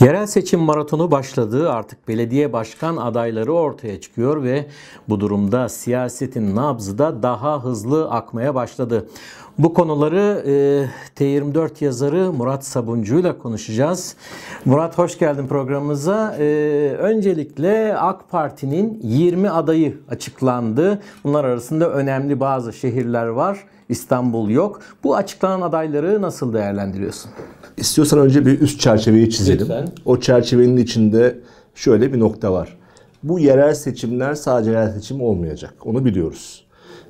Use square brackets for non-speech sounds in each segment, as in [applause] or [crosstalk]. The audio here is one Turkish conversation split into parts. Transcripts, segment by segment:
Yerel seçim maratonu başladı. Artık belediye başkan adayları ortaya çıkıyor ve bu durumda siyasetin nabzı da daha hızlı akmaya başladı. Bu konuları e, T24 yazarı Murat Sabuncu ile konuşacağız. Murat hoş geldin programımıza. E, öncelikle AK Parti'nin 20 adayı açıklandı. Bunlar arasında önemli bazı şehirler var. İstanbul yok. Bu açıklanan adayları nasıl değerlendiriyorsun? İstiyorsan önce bir üst çerçeveyi çizelim. Lütfen. O çerçevenin içinde şöyle bir nokta var. Bu yerel seçimler sadece yerel seçim olmayacak. Onu biliyoruz.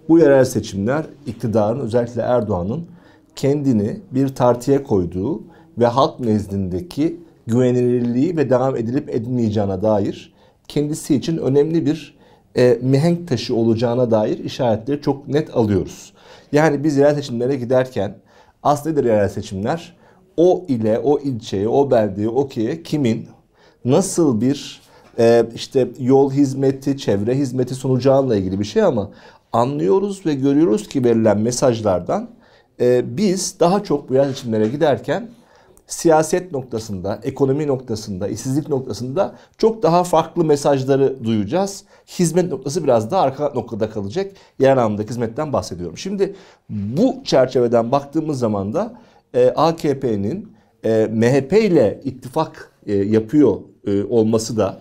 Bu yerel seçimler iktidarın özellikle Erdoğan'ın kendini bir tartıya koyduğu ve halk nezdindeki güvenilirliği ve devam edilip edilmeyeceğine dair kendisi için önemli bir e, mihenk taşı olacağına dair işaretleri çok net alıyoruz. Yani biz yerel seçimlere giderken aslında yerel seçimler? O ile, o ilçeye, o beldeye, o köye kimin nasıl bir e, işte yol hizmeti, çevre hizmeti sunacağıyla ilgili bir şey ama anlıyoruz ve görüyoruz ki verilen mesajlardan e, biz daha çok bu yerel seçimlere giderken siyaset noktasında, ekonomi noktasında, işsizlik noktasında çok daha farklı mesajları duyacağız. Hizmet noktası biraz daha arka noktada kalacak. Yerel anlamdaki hizmetten bahsediyorum. Şimdi bu çerçeveden baktığımız zaman da e, AKP'nin e, MHP ile ittifak e, yapıyor e, olması da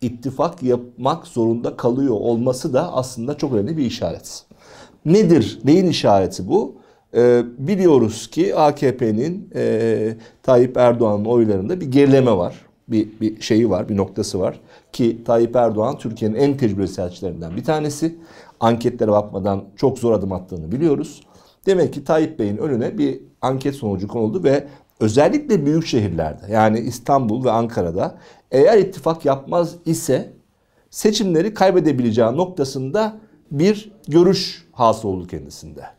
ittifak yapmak zorunda kalıyor olması da aslında çok önemli bir işaret. Nedir? Neyin işareti bu? Ee, biliyoruz ki AKP'nin e, Tayyip Erdoğan'ın oylarında bir gerileme var. Bir, bir şeyi var, bir noktası var. Ki Tayyip Erdoğan Türkiye'nin en tecrübeli siyasetçilerinden bir tanesi. Anketlere bakmadan çok zor adım attığını biliyoruz. Demek ki Tayyip Bey'in önüne bir anket sonucu konuldu ve özellikle büyük şehirlerde yani İstanbul ve Ankara'da eğer ittifak yapmaz ise seçimleri kaybedebileceği noktasında bir görüş hasıl oldu kendisinde.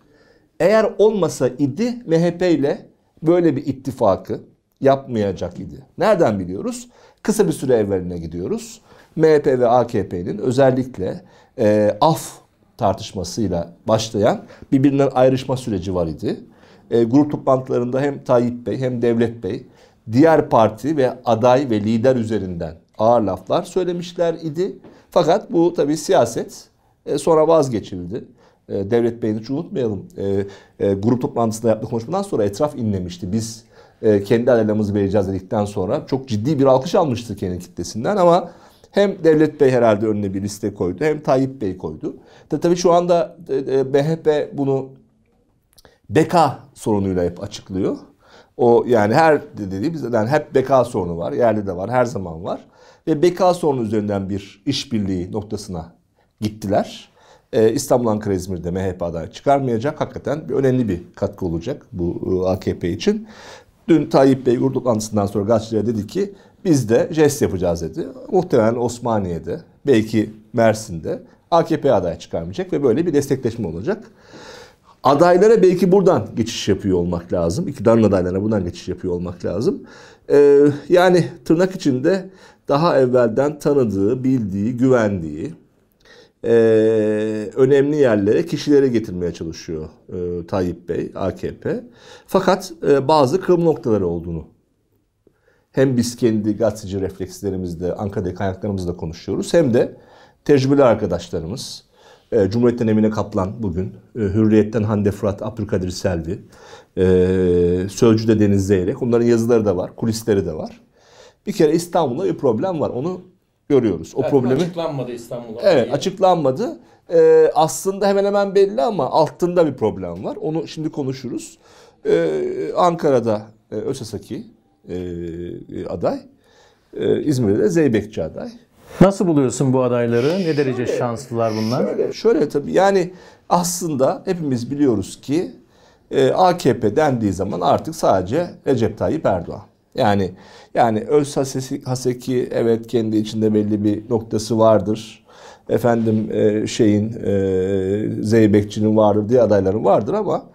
Eğer olmasa idi MHP ile böyle bir ittifakı yapmayacak idi. Nereden biliyoruz? Kısa bir süre evveline gidiyoruz. MHP ve AKP'nin özellikle e, af tartışmasıyla başlayan birbirinden ayrışma süreci var idi. E, grup toplantılarında hem Tayyip Bey hem Devlet Bey diğer parti ve aday ve lider üzerinden ağır laflar söylemişler idi. Fakat bu tabi siyaset e, sonra vazgeçildi. E, Devlet Bey'ini hiç unutmayalım. E, e, grup toplantısında yaptığı konuşmadan sonra etraf inlemişti. Biz e, kendi adaylarımızı vereceğiz dedikten sonra çok ciddi bir alkış almıştı kendi kitlesinden ama hem Devlet Bey herhalde önüne bir liste koydu hem Tayyip Bey koydu. Tabii şu anda e, e, MHP bunu beka sorunuyla hep açıklıyor. O yani her dediğimiz yani hep beka sorunu var. Yerli de var, her zaman var. Ve beka sorunu üzerinden bir işbirliği noktasına gittiler. Ee, İstanbul Ankara İzmir'de MHP adayı çıkarmayacak. Hakikaten bir önemli bir katkı olacak bu e, AKP için. Dün Tayyip Bey grup toplantısından sonra gazetecilere dedi ki biz de jest yapacağız dedi. Muhtemelen Osmaniye'de, belki Mersin'de AKP adayı çıkarmayacak ve böyle bir destekleşme olacak. Adaylara belki buradan geçiş yapıyor olmak lazım. İktidarın adaylarına buradan geçiş yapıyor olmak lazım. Ee, yani tırnak içinde daha evvelden tanıdığı, bildiği, güvendiği e, önemli yerlere kişilere getirmeye çalışıyor e, Tayyip Bey, AKP. Fakat e, bazı kırım noktaları olduğunu hem biz kendi gazeteci reflekslerimizde, Ankara'daki kaynaklarımızla konuşuyoruz hem de tecrübeli arkadaşlarımız, e, Cumhuriyet'ten Emine Kaplan bugün, e, Hürriyet'ten Hande Fırat, Abdülkadir Selvi, e, Sözcü'de Deniz Zeyrek. Onların yazıları da var, kulisleri de var. Bir kere İstanbul'da bir problem var. Onu görüyoruz. O Evet, problemi açıklanmadı İstanbul'a. Evet açıklanmadı. Ee, aslında hemen hemen belli ama altında bir problem var. Onu şimdi konuşuruz. Ee, Ankara'da e, Ösasaki e, aday. Ee, İzmir'de de Zeybekçi aday. Nasıl buluyorsun bu adayları? Ne derece şanslılar bunlar? Şöyle, şöyle tabii yani aslında hepimiz biliyoruz ki e, AKP dendiği zaman artık sadece Recep Tayyip Erdoğan. Yani yani Öz Haseki, evet kendi içinde belli bir noktası vardır. Efendim e, şeyin e, Zeybekçi'nin vardır diye adayların vardır ama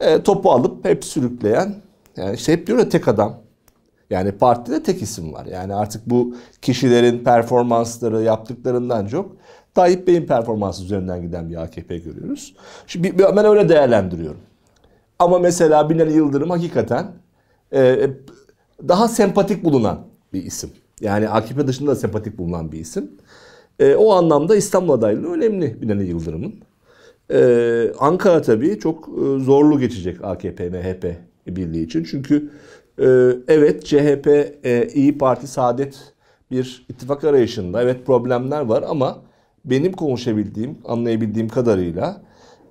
e, topu alıp hep sürükleyen yani işte hep diyor ya tek adam. Yani partide tek isim var. Yani artık bu kişilerin performansları yaptıklarından çok Tayyip Bey'in performansı üzerinden giden bir AKP görüyoruz. Şimdi ben öyle değerlendiriyorum. Ama mesela Binali Yıldırım hakikaten e, daha sempatik bulunan bir isim. Yani AKP dışında da sempatik bulunan bir isim. E, o anlamda İstanbul adaylığı önemli Binali Yıldırım'ın. E, Ankara tabii çok e, zorlu geçecek AKP, MHP birliği için. Çünkü e, evet CHP, e, İyi Parti, Saadet bir ittifak arayışında. Evet problemler var ama benim konuşabildiğim, anlayabildiğim kadarıyla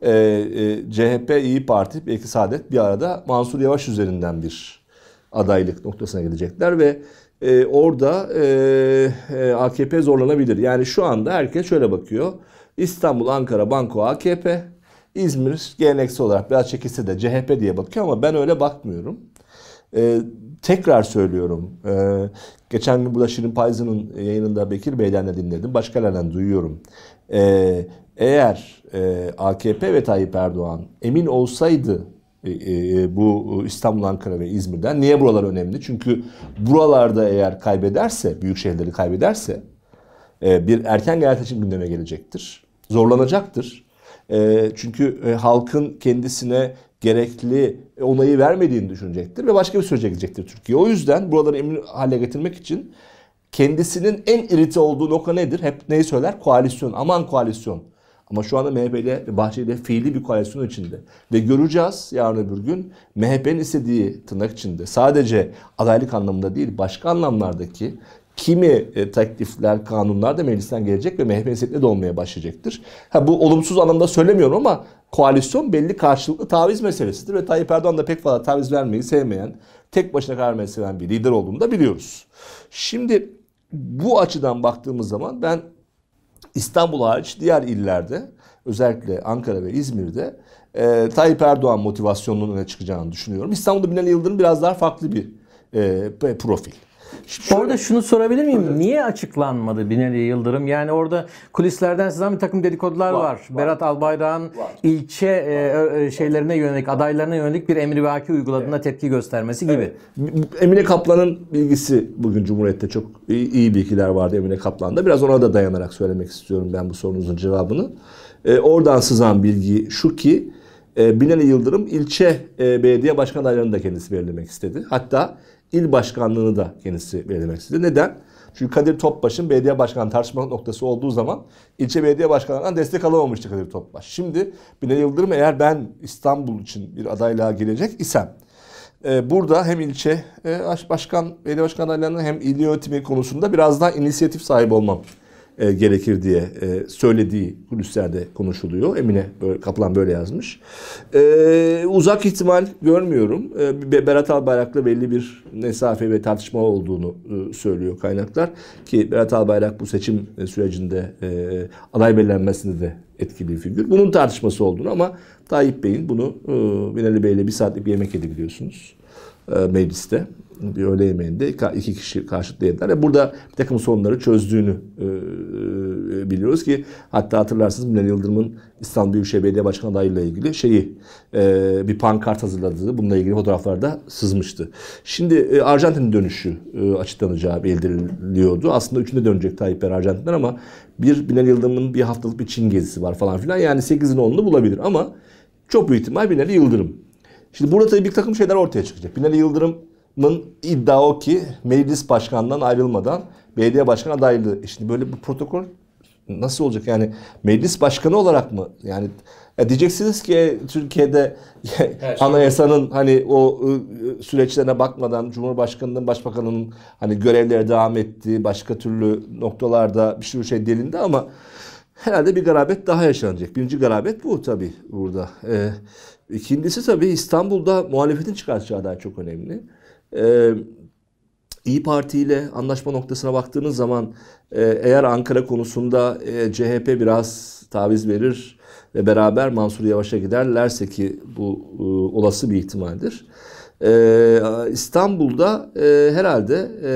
e, e, CHP, İyi Parti, belki Saadet bir arada Mansur Yavaş üzerinden bir adaylık noktasına gidecekler ve e, orada e, e, AKP zorlanabilir. Yani şu anda herkes şöyle bakıyor. İstanbul, Ankara, Banko, AKP, İzmir geleneksel olarak biraz çekilse de CHP diye bakıyor ama ben öyle bakmıyorum. E, tekrar söylüyorum. E, geçen gün burada Şirin Payzı'nın yayınında Bekir Bey'den de dinledim. Başka yerlerden duyuyorum. E, eğer e, AKP ve Tayyip Erdoğan emin olsaydı bu İstanbul, Ankara ve İzmir'den. Niye buralar önemli? Çünkü buralarda eğer kaybederse, büyük şehirleri kaybederse e, bir erken genel seçim gündeme gelecektir. Zorlanacaktır. E, çünkü e, halkın kendisine gerekli onayı vermediğini düşünecektir ve başka bir sürece gidecektir Türkiye. O yüzden buraları emin hale getirmek için kendisinin en irite olduğu nokta nedir? Hep neyi söyler? Koalisyon. Aman koalisyon. Ama şu anda MHP ile Bahçeli ile fiili bir koalisyon içinde. Ve göreceğiz yarın öbür gün MHP'nin istediği tırnak içinde sadece adaylık anlamında değil başka anlamlardaki kimi e, teklifler, kanunlar da meclisten gelecek ve MHP'nin istediği de olmaya başlayacaktır. Ha, bu olumsuz anlamda söylemiyorum ama koalisyon belli karşılıklı taviz meselesidir ve Tayyip Erdoğan da pek fazla taviz vermeyi sevmeyen, tek başına karar vermeyi seven bir lider olduğunu da biliyoruz. Şimdi bu açıdan baktığımız zaman ben İstanbul hariç diğer illerde özellikle Ankara ve İzmir'de e, Tayyip Erdoğan motivasyonunun öne çıkacağını düşünüyorum. İstanbul'da Binali Yıldırım biraz daha farklı bir e, profil. Şimdi orada şunu sorabilir miyim? Evet. Niye açıklanmadı Binali Yıldırım? Yani orada kulislerden sizden bir takım dedikodular var. var. var. Berat Albayrak'ın ilçe e, e, şeylerine yönelik, adaylarına yönelik bir emrivaki uyguladığında evet. tepki göstermesi gibi. Evet. Emine Kaplan'ın bilgisi bugün Cumhuriyet'te çok iyi, iyi bilgiler vardı Emine Kaplan'da. Biraz ona da dayanarak söylemek istiyorum ben bu sorunuzun cevabını. E, oradan sızan bilgi şu ki e, Binali Yıldırım ilçe e, belediye başkan adaylarını da kendisi belirlemek istedi. Hatta il başkanlığını da kendisi belirlemek istedi. Neden? Çünkü Kadir Topbaş'ın belediye başkanı tartışma noktası olduğu zaman ilçe belediye başkanlarından destek alamamıştı Kadir Topbaş. Şimdi Binali Yıldırım eğer ben İstanbul için bir adaylığa gelecek isem e, burada hem ilçe e, başkan, belediye başkan adaylarının hem il yönetimi konusunda biraz daha inisiyatif sahibi olmam e, gerekir diye e, söylediği kulislerde konuşuluyor. Emine böyle, Kaplan böyle yazmış. E, uzak ihtimal görmüyorum. E, Berat Albayrak'la belli bir mesafe ve tartışma olduğunu e, söylüyor kaynaklar. Ki Berat Albayrak bu seçim sürecinde e, aday belirlenmesinde de etkili bir figür. Bunun tartışması olduğunu ama Tayyip Bey'in bunu e, Binali Bey'le bir saatlik bir yemek yedi biliyorsunuz e, mecliste bir öğle yemeğinde iki kişi karşılıklı yediler. Ve burada bir takım sorunları çözdüğünü e, e, biliyoruz ki hatta hatırlarsınız Binali Yıldırım'ın İstanbul Büyükşehir Belediye Başkanı adayıyla ilgili şeyi e, bir pankart hazırladığı bununla ilgili fotoğraflarda sızmıştı. Şimdi e, Arjantin dönüşü e, açıklanacağı bildiriliyordu. Aslında üçünde dönecek Tayyip Er Arjantin'den ama bir Binali Yıldırım'ın bir haftalık bir Çin gezisi var falan filan. Yani 8'in 10'unu bulabilir ama çok büyük ihtimal Binali Yıldırım. Şimdi burada tabii bir takım şeyler ortaya çıkacak. Binali Yıldırım Mın iddia o ki meclis başkanından ayrılmadan belediye başkan adaylığı. E şimdi böyle bir protokol nasıl olacak yani meclis başkanı olarak mı yani ya diyeceksiniz ki Türkiye'de [laughs] anayasanın hani o süreçlerine bakmadan Cumhurbaşkanının başbakanının hani görevlere devam ettiği başka türlü noktalarda bir sürü şey delindi ama herhalde bir garabet daha yaşanacak. Birinci garabet bu tabii burada. Ee, ikincisi tabii İstanbul'da muhalefetin çıkartacağı daha çok önemli. Ee, İyi Parti ile anlaşma noktasına baktığınız zaman e, eğer Ankara konusunda e, CHP biraz taviz verir ve beraber Mansur Yavaş'a giderlerse ki bu e, olası bir ihtimaldir. E, İstanbul'da e, herhalde e,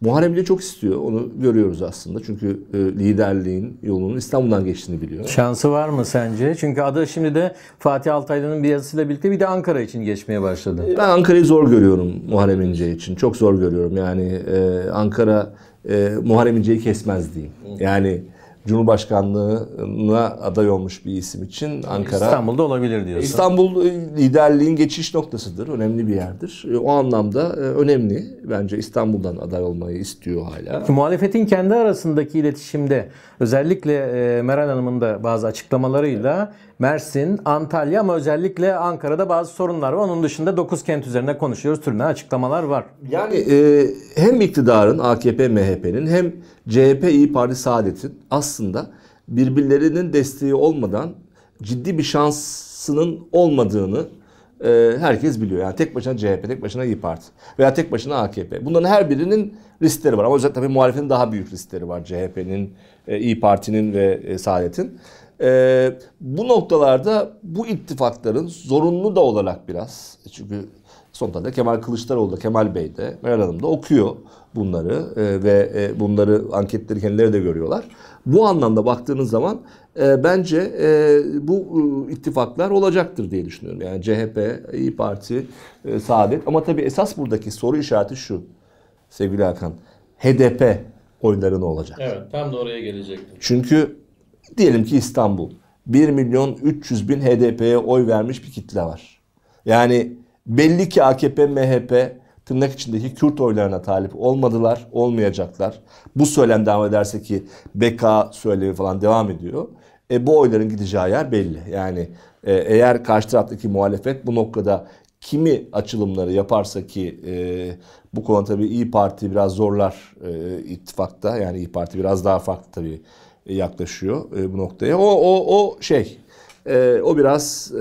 Muharrem İnce çok istiyor. Onu görüyoruz aslında. Çünkü e, liderliğin yolunun İstanbul'dan geçtiğini biliyor. Şansı var mı sence? Çünkü adı şimdi de Fatih Altaylı'nın bir yazısıyla birlikte bir de Ankara için geçmeye başladı. Ben Ankara'yı zor görüyorum Muharrem İnce için. Çok zor görüyorum. Yani e, Ankara e, Muharrem İnce'yi kesmez diyeyim. Yani Cumhurbaşkanlığına aday olmuş bir isim için Ankara İstanbul'da olabilir diyorsun. İstanbul e, liderliğin geçiş noktasıdır. Önemli bir yerdir. E, O anlamda e, önemli. Bence İstanbul'dan aday olmayı istiyor hala. Muhalefetin kendi arasındaki iletişimde özellikle Meral Hanım'ın da bazı açıklamalarıyla Mersin, Antalya ama özellikle Ankara'da bazı sorunlar var. Onun dışında 9 kent üzerine konuşuyoruz türünden açıklamalar var. Yani e, hem iktidarın AKP, MHP'nin hem CHP, İyi Parti, Saadet'in aslında birbirlerinin desteği olmadan ciddi bir şansının olmadığını e, herkes biliyor. Yani tek başına CHP, tek başına İyi Parti veya tek başına AKP. Bunların her birinin riskleri var. Ama özellikle tabii muhalefetin daha büyük riskleri var. CHP'nin, e, İyi Parti'nin ve e, Saadet'in. E, bu noktalarda bu ittifakların zorunlu da olarak biraz çünkü Sonunda da Kemal Kılıçdaroğlu da Kemal Bey de Meral Hanım da okuyor bunları e, ve e, bunları anketleri kendileri de görüyorlar. Bu anlamda baktığınız zaman e, bence e, bu e, ittifaklar olacaktır diye düşünüyorum. Yani CHP, İyi Parti, e, Saadet ama tabii esas buradaki soru işareti şu sevgili Hakan. HDP oyları ne olacak? Evet tam da oraya gelecektim. Çünkü diyelim ki İstanbul 1 milyon 300 bin HDP'ye oy vermiş bir kitle var. Yani belli ki AKP, MHP tırnak içindeki Kürt oylarına talip olmadılar, olmayacaklar. Bu söylem devam ederse ki BK söylemi falan devam ediyor. E, bu oyların gideceği yer belli. Yani e, eğer karşı taraftaki muhalefet bu noktada kimi açılımları yaparsa ki e, bu konu tabii İyi Parti biraz zorlar e, ittifakta. Yani İyi Parti biraz daha farklı tabii yaklaşıyor e, bu noktaya. O o o şey e, o biraz e,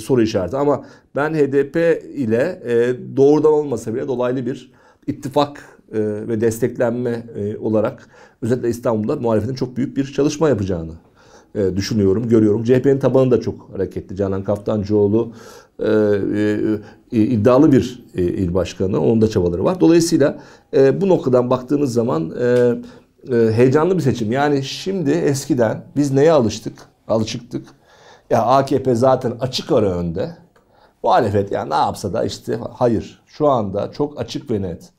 soru işareti ama ben HDP ile e, doğrudan olmasa bile dolaylı bir ittifak e, ve desteklenme e, olarak özellikle İstanbul'da muhalefetin çok büyük bir çalışma yapacağını e, düşünüyorum, görüyorum. CHP'nin tabanı da çok hareketli. Canan Kaftancıoğlu e, e, iddialı bir e, il başkanı. Onun da çabaları var. Dolayısıyla e, bu noktadan baktığınız zaman e, e, heyecanlı bir seçim. Yani şimdi eskiden biz neye alıştık? Alışıktık. Ya AKP zaten açık ara önde. Muhalefet yani ne yapsa da işte hayır. Şu anda çok açık ve net.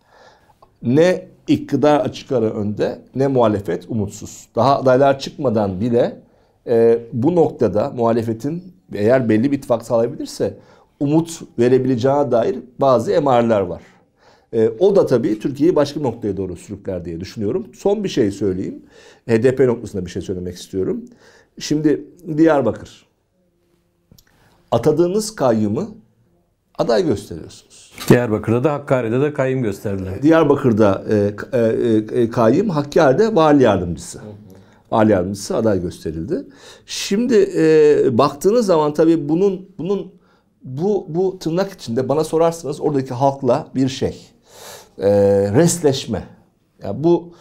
Ne iktidar açık ara önde ne muhalefet umutsuz. Daha adaylar çıkmadan bile e, bu noktada muhalefetin eğer belli bir ittifak sağlayabilirse umut verebileceğine dair bazı emareler var. E, o da tabii Türkiye'yi başka noktaya doğru sürükler diye düşünüyorum. Son bir şey söyleyeyim. HDP noktasında bir şey söylemek istiyorum. Şimdi Diyarbakır. Atadığınız kayyımı aday gösteriyorsunuz. Diyarbakır'da da Hakkari'de de kayyum gösterdiler. Diyarbakır'da e, e, e, kayyım, Hakkari'de vali yardımcısı. Vali yardımcısı aday gösterildi. Şimdi e, baktığınız zaman tabii bunun bunun bu bu tırnak içinde bana sorarsanız oradaki halkla bir şey. E, resleşme. Yani bu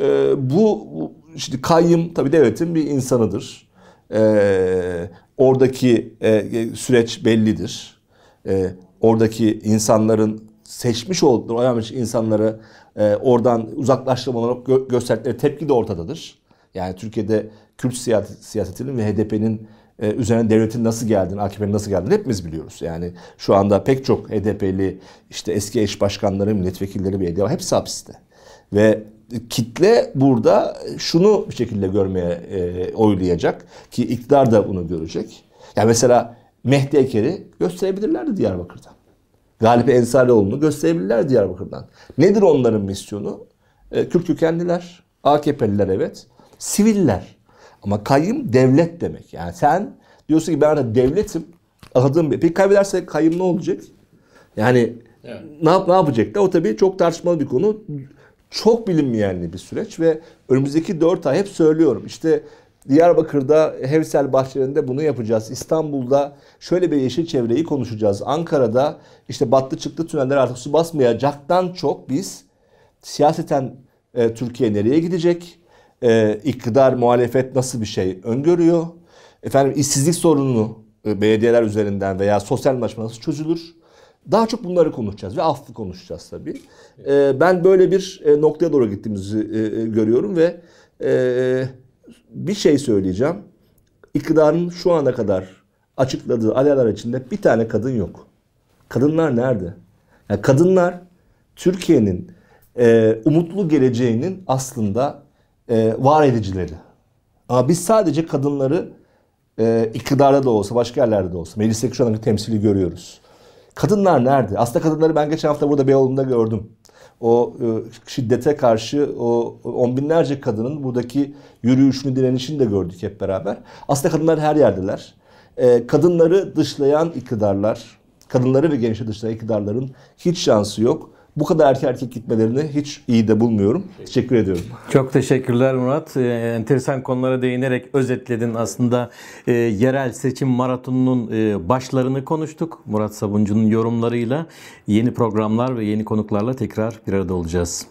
e, bu işte kayyım tabii devletin bir insanıdır. E, oradaki e, süreç bellidir. E, oradaki insanların seçmiş oldukları oyanmış insanları e, oradan uzaklaştırmaları gö- gösterdikleri tepki de ortadadır. Yani Türkiye'de Kürt siyaset, siyasetinin ve HDP'nin e, üzerine devletin nasıl geldiğini, AKP'nin nasıl geldiğini hepimiz biliyoruz. Yani şu anda pek çok HDP'li işte eski eş başkanları, milletvekilleri, belediye hepsi hapiste. Ve kitle burada şunu bir şekilde görmeye e, oylayacak ki iktidar da bunu görecek. Yani mesela Mehdi Eker'i gösterebilirlerdi Diyarbakır'dan. Galip Ensarioğlu'nu gösterebilirler Diyarbakır'dan. Nedir onların misyonu? E, Kürt kökenliler, AKP'liler evet, siviller. Ama kayyım devlet demek. Yani sen diyorsun ki ben de devletim, adadığım bir... Peki kaybederse kayyım ne olacak? Yani Evet. ne, yap, ne yapacaklar? O tabii çok tartışmalı bir konu. Çok bilinmeyenli bir süreç ve önümüzdeki 4 ay hep söylüyorum. İşte Diyarbakır'da Hevsel bahçelerinde bunu yapacağız. İstanbul'da şöyle bir yeşil çevreyi konuşacağız. Ankara'da işte battı çıktı tüneller artık su basmayacaktan çok biz siyaseten e, Türkiye nereye gidecek? E, iktidar, muhalefet nasıl bir şey öngörüyor? Efendim işsizlik sorununu e, belediyeler üzerinden veya sosyal anlaşma nasıl çözülür? Daha çok bunları konuşacağız ve affı konuşacağız tabii. E, ben böyle bir e, noktaya doğru gittiğimizi e, e, görüyorum ve bir şey söyleyeceğim. İktidarın şu ana kadar açıkladığı alyalar içinde bir tane kadın yok. Kadınlar nerede? Yani kadınlar Türkiye'nin e, umutlu geleceğinin aslında e, var edicileri. Ama biz sadece kadınları e, iktidarda da olsa, başka yerlerde de olsa, meclisteki şu anki temsili görüyoruz. Kadınlar nerede? Aslında kadınları ben geçen hafta burada Beyoğlu'nda gördüm. O e, şiddete karşı o on binlerce kadının buradaki yürüyüşünü, direnişini de gördük hep beraber. Aslında kadınlar her yerdeler. E, kadınları dışlayan iktidarlar, kadınları ve gençleri dışlayan iktidarların hiç şansı yok. Bu kadar erkek erkek gitmelerini hiç iyi de bulmuyorum. Teşekkür ediyorum. Çok teşekkürler Murat. Ee, enteresan konulara değinerek özetledin. Aslında e, yerel seçim maratonunun e, başlarını konuştuk. Murat Sabuncu'nun yorumlarıyla yeni programlar ve yeni konuklarla tekrar bir arada olacağız.